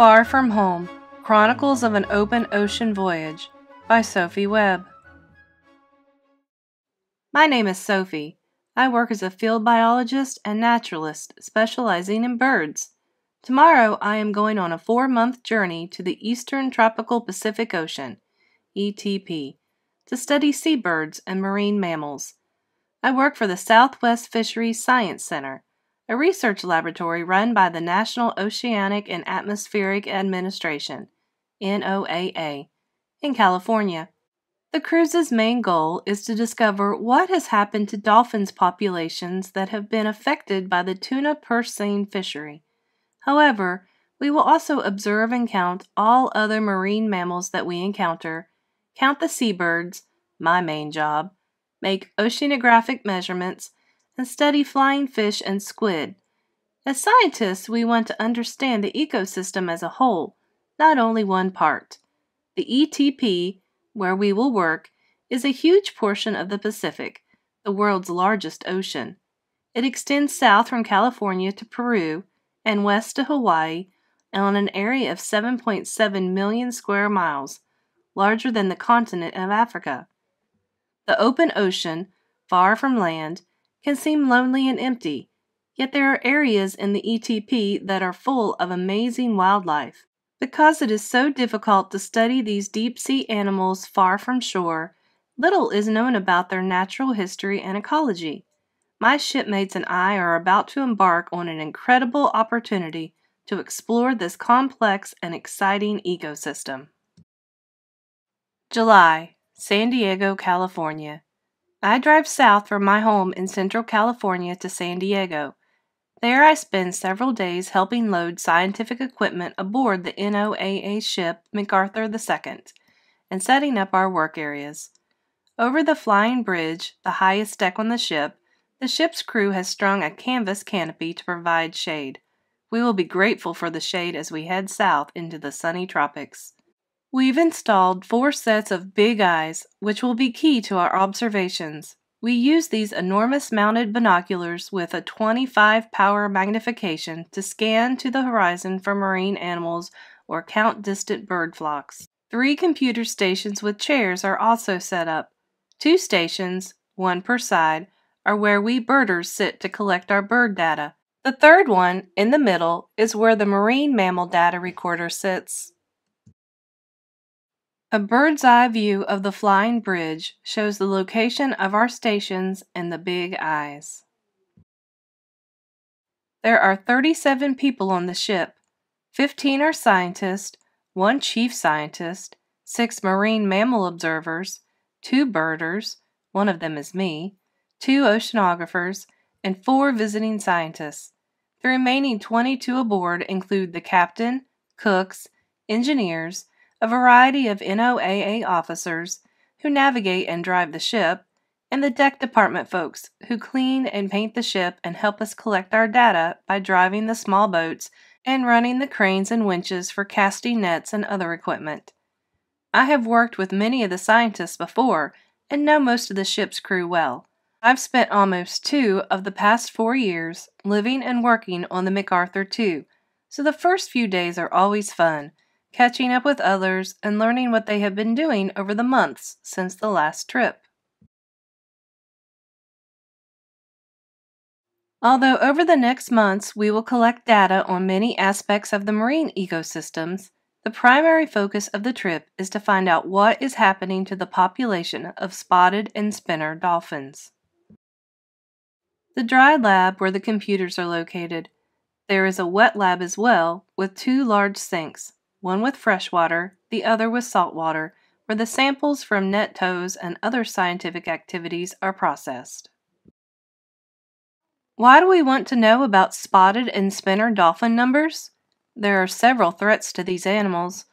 Far From Home Chronicles of an Open Ocean Voyage by Sophie Webb. My name is Sophie. I work as a field biologist and naturalist specializing in birds. Tomorrow I am going on a four month journey to the Eastern Tropical Pacific Ocean, ETP, to study seabirds and marine mammals. I work for the Southwest Fisheries Science Center a research laboratory run by the National Oceanic and Atmospheric Administration, NOAA, in California. The cruise's main goal is to discover what has happened to dolphins populations that have been affected by the tuna purse seine fishery. However, we will also observe and count all other marine mammals that we encounter, count the seabirds, my main job, make oceanographic measurements, and study flying fish and squid. As scientists, we want to understand the ecosystem as a whole, not only one part. The ETP, where we will work, is a huge portion of the Pacific, the world's largest ocean. It extends south from California to Peru and west to Hawaii and on an area of 7.7 million square miles, larger than the continent of Africa. The open ocean, far from land, can seem lonely and empty, yet there are areas in the ETP that are full of amazing wildlife. Because it is so difficult to study these deep sea animals far from shore, little is known about their natural history and ecology. My shipmates and I are about to embark on an incredible opportunity to explore this complex and exciting ecosystem. July, San Diego, California. I drive south from my home in Central California to San Diego. There I spend several days helping load scientific equipment aboard the NOAA ship McArthur II and setting up our work areas. Over the flying bridge, the highest deck on the ship, the ship's crew has strung a canvas canopy to provide shade. We will be grateful for the shade as we head south into the sunny tropics. We've installed four sets of big eyes, which will be key to our observations. We use these enormous mounted binoculars with a 25 power magnification to scan to the horizon for marine animals or count distant bird flocks. Three computer stations with chairs are also set up. Two stations, one per side, are where we birders sit to collect our bird data. The third one, in the middle, is where the marine mammal data recorder sits. A bird's eye view of the flying bridge shows the location of our stations and the big eyes. There are 37 people on the ship. 15 are scientists, one chief scientist, six marine mammal observers, two birders, one of them is me, two oceanographers, and four visiting scientists. The remaining 22 aboard include the captain, cooks, engineers, a variety of NOAA officers who navigate and drive the ship, and the deck department folks who clean and paint the ship and help us collect our data by driving the small boats and running the cranes and winches for casting nets and other equipment. I have worked with many of the scientists before and know most of the ship's crew well. I've spent almost two of the past four years living and working on the McArthur II, so the first few days are always fun catching up with others, and learning what they have been doing over the months since the last trip. Although over the next months we will collect data on many aspects of the marine ecosystems, the primary focus of the trip is to find out what is happening to the population of spotted and spinner dolphins. The dry lab where the computers are located. There is a wet lab as well, with two large sinks, one with fresh water, the other with salt water, where the samples from net tows and other scientific activities are processed. Why do we want to know about spotted and spinner dolphin numbers? There are several threats to these animals.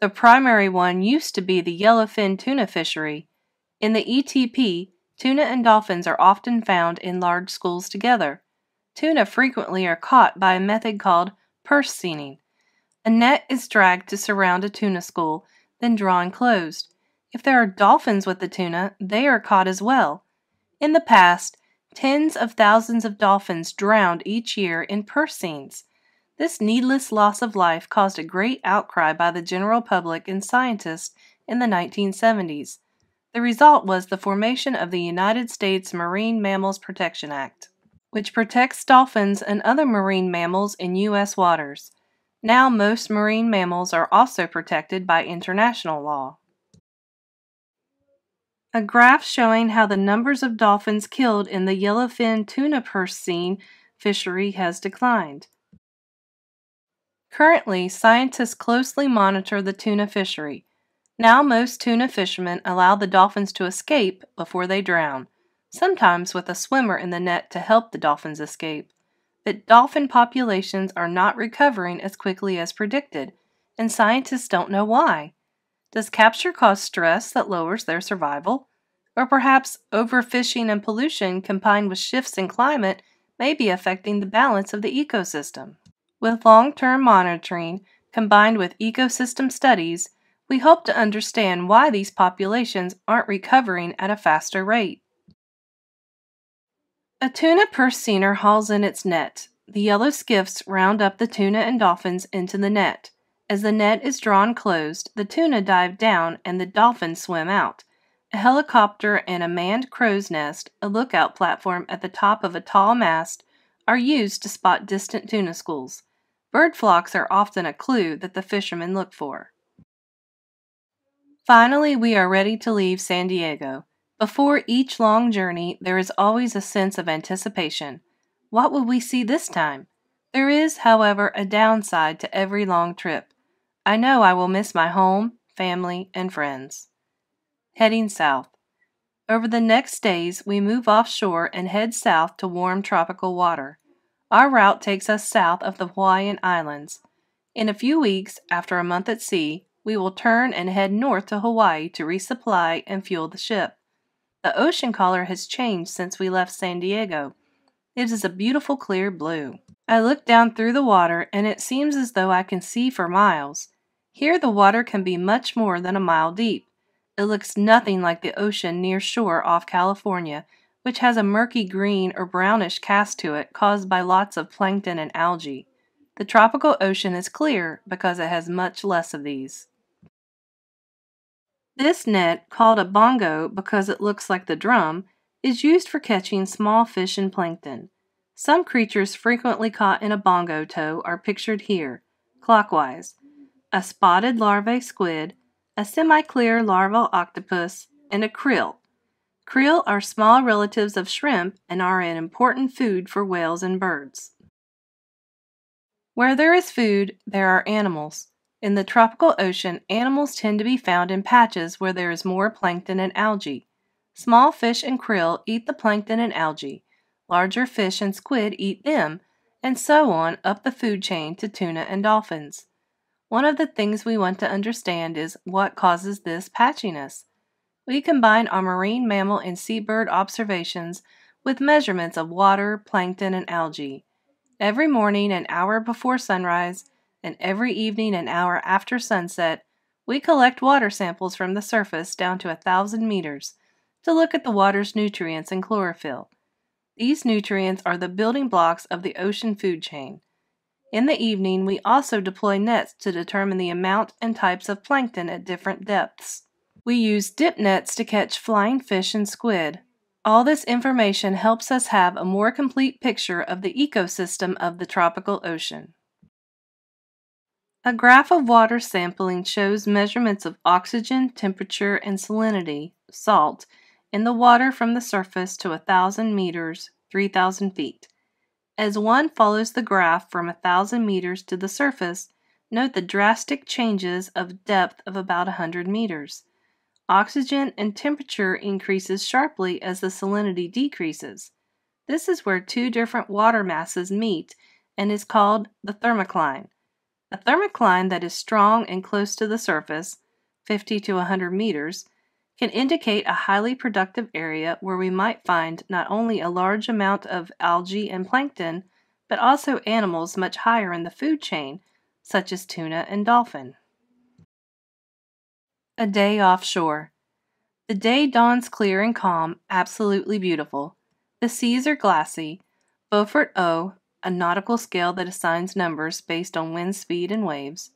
The primary one used to be the yellowfin tuna fishery. In the ETP, tuna and dolphins are often found in large schools together. Tuna frequently are caught by a method called purse seining. A net is dragged to surround a tuna school, then drawn closed. If there are dolphins with the tuna, they are caught as well. In the past, tens of thousands of dolphins drowned each year in purse seines. This needless loss of life caused a great outcry by the general public and scientists in the 1970s. The result was the formation of the United States Marine Mammals Protection Act, which protects dolphins and other marine mammals in U.S. waters. Now, most marine mammals are also protected by international law. A graph showing how the numbers of dolphins killed in the yellowfin tuna purse seine fishery has declined. Currently, scientists closely monitor the tuna fishery. Now, most tuna fishermen allow the dolphins to escape before they drown, sometimes with a swimmer in the net to help the dolphins escape. But dolphin populations are not recovering as quickly as predicted, and scientists don't know why. Does capture cause stress that lowers their survival? Or perhaps overfishing and pollution combined with shifts in climate may be affecting the balance of the ecosystem? With long term monitoring, combined with ecosystem studies, we hope to understand why these populations aren't recovering at a faster rate. A tuna purse seiner hauls in its net. The yellow skiffs round up the tuna and dolphins into the net. As the net is drawn closed, the tuna dive down and the dolphins swim out. A helicopter and a manned crow's nest, a lookout platform at the top of a tall mast, are used to spot distant tuna schools. Bird flocks are often a clue that the fishermen look for. Finally, we are ready to leave San Diego. Before each long journey, there is always a sense of anticipation. What will we see this time? There is, however, a downside to every long trip. I know I will miss my home, family, and friends. Heading south. Over the next days, we move offshore and head south to warm tropical water. Our route takes us south of the Hawaiian Islands. In a few weeks, after a month at sea, we will turn and head north to Hawaii to resupply and fuel the ship. The ocean color has changed since we left San Diego. It is a beautiful clear blue. I look down through the water and it seems as though I can see for miles. Here the water can be much more than a mile deep. It looks nothing like the ocean near shore off California, which has a murky green or brownish cast to it caused by lots of plankton and algae. The tropical ocean is clear because it has much less of these. This net, called a bongo because it looks like the drum, is used for catching small fish and plankton. Some creatures frequently caught in a bongo tow are pictured here, clockwise a spotted larvae squid, a semi clear larval octopus, and a krill, Krill are small relatives of shrimp and are an important food for whales and birds. Where there is food, there are animals. In the tropical ocean, animals tend to be found in patches where there is more plankton and algae. Small fish and krill eat the plankton and algae. Larger fish and squid eat them, and so on up the food chain to tuna and dolphins. One of the things we want to understand is what causes this patchiness. We combine our marine mammal and seabird observations with measurements of water, plankton, and algae. Every morning, an hour before sunrise, and every evening, an hour after sunset, we collect water samples from the surface down to a thousand meters to look at the water's nutrients and chlorophyll. These nutrients are the building blocks of the ocean food chain. In the evening, we also deploy nets to determine the amount and types of plankton at different depths. We use dip nets to catch flying fish and squid. All this information helps us have a more complete picture of the ecosystem of the tropical ocean. A graph of water sampling shows measurements of oxygen, temperature, and salinity, salt, in the water from the surface to 1,000 meters, 3,000 feet. As one follows the graph from 1,000 meters to the surface, note the drastic changes of depth of about 100 meters. Oxygen and temperature increases sharply as the salinity decreases. This is where two different water masses meet and is called the thermocline. A thermocline that is strong and close to the surface, 50 to 100 meters, can indicate a highly productive area where we might find not only a large amount of algae and plankton, but also animals much higher in the food chain, such as tuna and dolphin. A day offshore. The day dawns clear and calm, absolutely beautiful. The seas are glassy. Beaufort O, a nautical scale that assigns numbers based on wind speed and waves.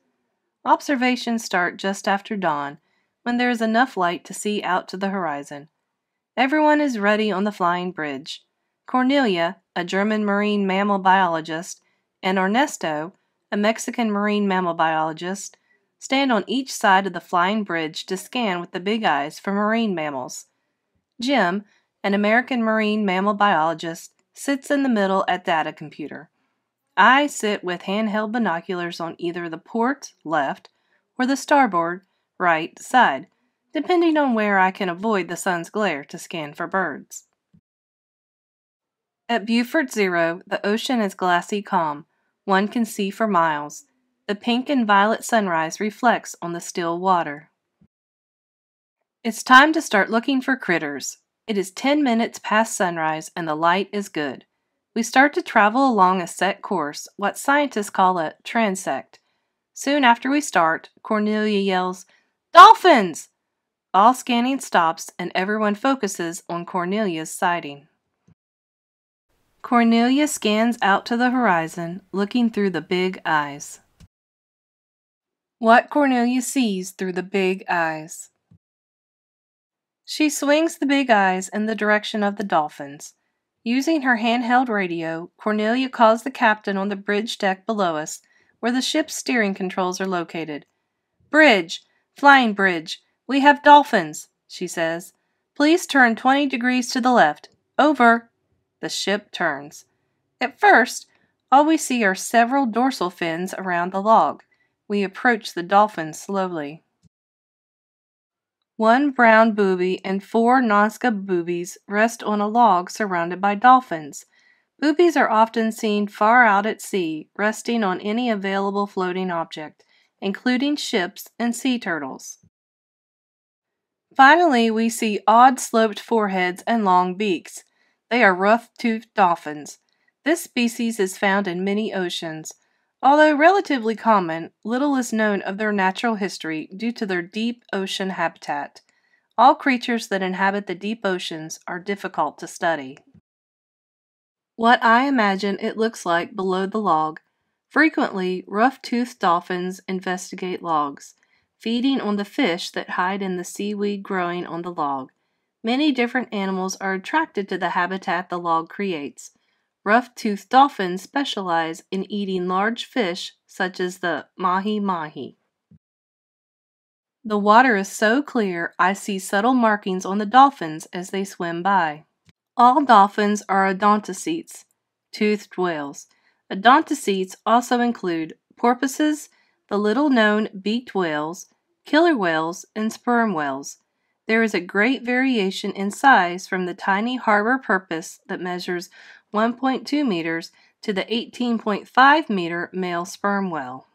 Observations start just after dawn, when there is enough light to see out to the horizon. Everyone is ready on the flying bridge. Cornelia, a German marine mammal biologist, and Ernesto, a Mexican marine mammal biologist, stand on each side of the flying bridge to scan with the big eyes for marine mammals. Jim, an American marine mammal biologist, sits in the middle at data computer. I sit with handheld binoculars on either the port left or the starboard right side, depending on where I can avoid the sun's glare to scan for birds. At Beaufort Zero, the ocean is glassy calm. One can see for miles. The pink and violet sunrise reflects on the still water. It's time to start looking for critters. It is 10 minutes past sunrise and the light is good. We start to travel along a set course, what scientists call a transect. Soon after we start, Cornelia yells, Dolphins! All scanning stops and everyone focuses on Cornelia's sighting. Cornelia scans out to the horizon, looking through the big eyes. What Cornelia sees through the big eyes. She swings the big eyes in the direction of the dolphins. Using her handheld radio, Cornelia calls the captain on the bridge deck below us, where the ship's steering controls are located. Bridge! Flying bridge! We have dolphins, she says. Please turn 20 degrees to the left. Over. The ship turns. At first, all we see are several dorsal fins around the log. We approach the dolphins slowly. One brown booby and four Nazca boobies rest on a log surrounded by dolphins. Boobies are often seen far out at sea, resting on any available floating object, including ships and sea turtles. Finally, we see odd sloped foreheads and long beaks. They are rough toothed dolphins. This species is found in many oceans. Although relatively common, little is known of their natural history due to their deep ocean habitat. All creatures that inhabit the deep oceans are difficult to study. What I imagine it looks like below the log. Frequently, rough-toothed dolphins investigate logs, feeding on the fish that hide in the seaweed growing on the log. Many different animals are attracted to the habitat the log creates. Rough-toothed dolphins specialize in eating large fish such as the mahi-mahi. The water is so clear I see subtle markings on the dolphins as they swim by. All dolphins are odontocetes, toothed whales. Odontocetes also include porpoises, the little-known beaked whales, killer whales, and sperm whales. There is a great variation in size from the tiny harbor porpoise that measures 1.2 meters to the 18.5 meter male sperm whale.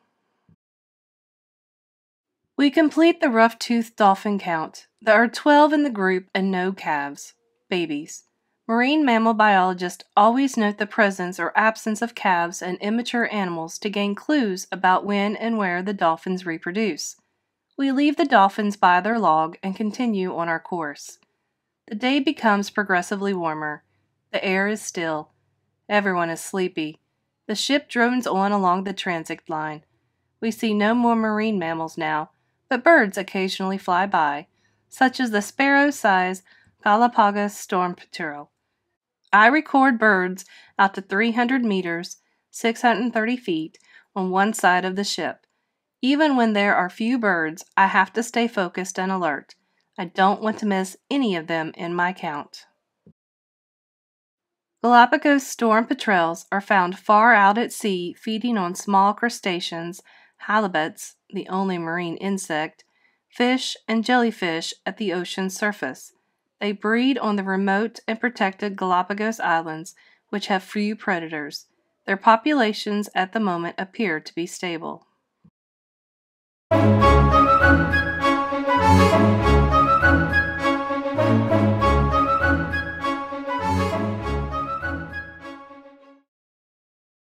We complete the rough-toothed dolphin count. There are 12 in the group and no calves, babies. Marine mammal biologists always note the presence or absence of calves and immature animals to gain clues about when and where the dolphins reproduce. We leave the dolphins by their log and continue on our course. The day becomes progressively warmer. The air is still. Everyone is sleepy. The ship drones on along the transit line. We see no more marine mammals now, but birds occasionally fly by, such as the sparrow-sized Galapagos storm petrel. I record birds out to 300 meters, 630 feet, on one side of the ship. Even when there are few birds, I have to stay focused and alert. I don't want to miss any of them in my count. Galapagos storm petrels are found far out at sea feeding on small crustaceans, halobates, the only marine insect, fish, and jellyfish at the ocean's surface. They breed on the remote and protected Galapagos Islands, which have few predators. Their populations at the moment appear to be stable.